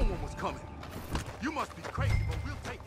someone was coming. You must be crazy, but we'll take